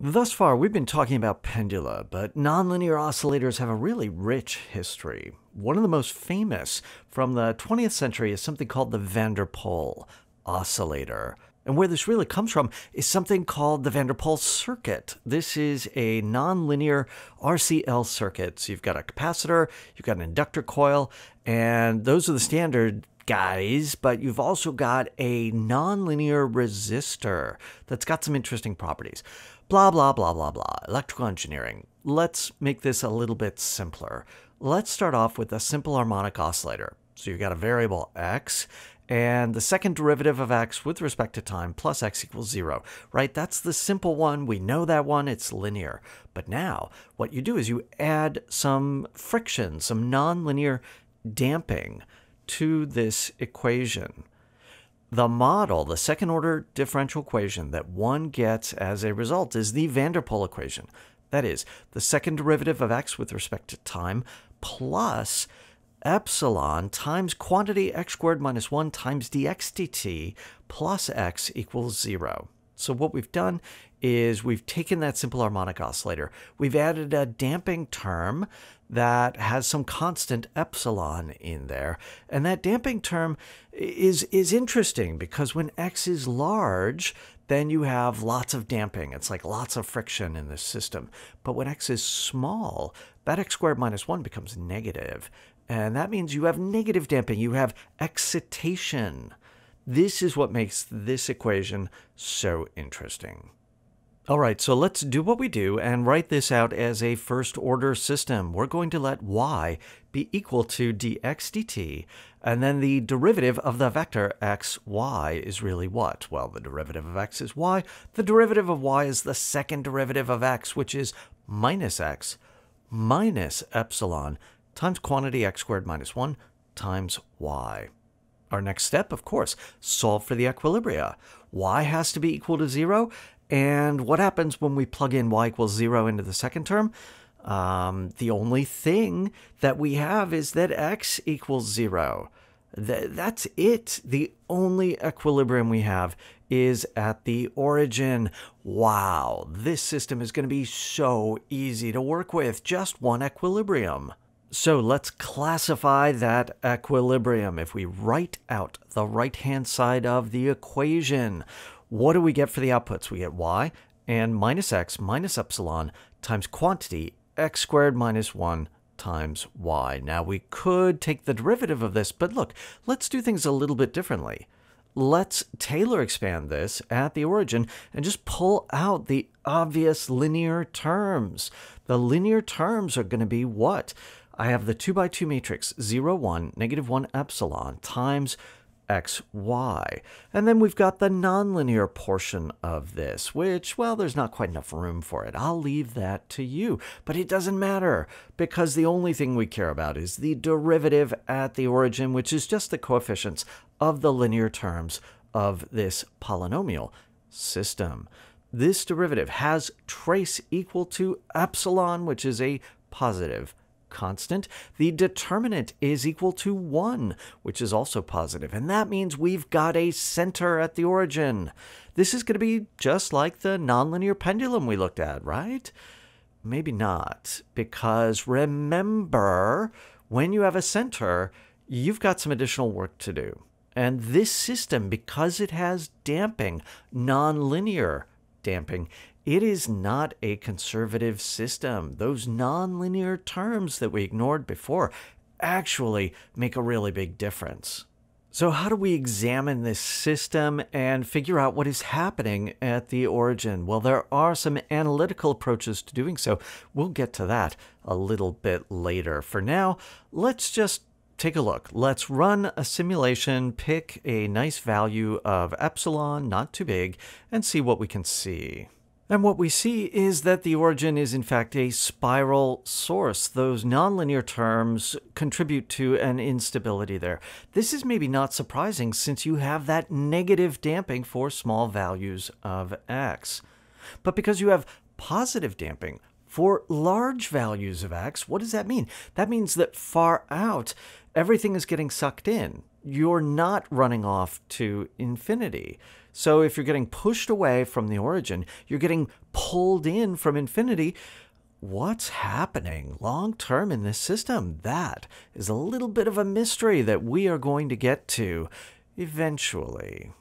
Thus far, we've been talking about pendula, but nonlinear oscillators have a really rich history. One of the most famous from the 20th century is something called the van der Pol oscillator. And where this really comes from is something called the van der Pol circuit. This is a nonlinear RCL circuit. So you've got a capacitor, you've got an inductor coil, and those are the standard guys, but you've also got a nonlinear resistor that's got some interesting properties. Blah, blah, blah, blah, blah. Electrical engineering. Let's make this a little bit simpler. Let's start off with a simple harmonic oscillator. So you've got a variable x, and the second derivative of x with respect to time plus x equals 0, right? That's the simple one. We know that one. It's linear. But now what you do is you add some friction, some nonlinear damping to this equation. The model, the second order differential equation that one gets as a result is the van der Pol equation. That is, the second derivative of x with respect to time plus epsilon times quantity x squared minus 1 times dx dt plus x equals 0. So what we've done is we've taken that simple harmonic oscillator, we've added a damping term that has some constant epsilon in there. And that damping term is, is interesting because when x is large, then you have lots of damping. It's like lots of friction in this system. But when x is small, that x squared minus 1 becomes negative. And that means you have negative damping. You have excitation. This is what makes this equation so interesting. All right, so let's do what we do and write this out as a first order system. We're going to let y be equal to dx dt, and then the derivative of the vector xy is really what? Well, the derivative of x is y. The derivative of y is the second derivative of x, which is minus x minus epsilon times quantity x squared minus 1 times y. Our next step, of course, solve for the equilibria. y has to be equal to 0, and what happens when we plug in y equals 0 into the second term? Um, the only thing that we have is that x equals 0. Th that's it. The only equilibrium we have is at the origin. Wow, this system is going to be so easy to work with. Just one equilibrium. So let's classify that equilibrium. If we write out the right-hand side of the equation, what do we get for the outputs? We get y and minus x minus epsilon times quantity x squared minus 1 times y. Now we could take the derivative of this, but look, let's do things a little bit differently. Let's Taylor expand this at the origin and just pull out the obvious linear terms. The linear terms are going to be what? I have the 2 by 2 matrix 0, 1, negative 1 epsilon times x, y. And then we've got the nonlinear portion of this, which, well, there's not quite enough room for it. I'll leave that to you. But it doesn't matter, because the only thing we care about is the derivative at the origin, which is just the coefficients of the linear terms of this polynomial system. This derivative has trace equal to epsilon, which is a positive constant, the determinant is equal to 1, which is also positive, and that means we've got a center at the origin. This is going to be just like the nonlinear pendulum we looked at, right? Maybe not, because remember, when you have a center, you've got some additional work to do. And this system, because it has damping, nonlinear damping, it is not a conservative system. Those nonlinear terms that we ignored before actually make a really big difference. So, how do we examine this system and figure out what is happening at the origin? Well, there are some analytical approaches to doing so. We'll get to that a little bit later. For now, let's just take a look. Let's run a simulation, pick a nice value of epsilon, not too big, and see what we can see. And what we see is that the origin is in fact a spiral source. Those nonlinear terms contribute to an instability there. This is maybe not surprising since you have that negative damping for small values of x. But because you have positive damping for large values of x, what does that mean? That means that far out, everything is getting sucked in. You're not running off to infinity So if you're getting pushed away from the origin, you're getting pulled in from infinity. What's happening long term in this system? That is a little bit of a mystery that we are going to get to eventually.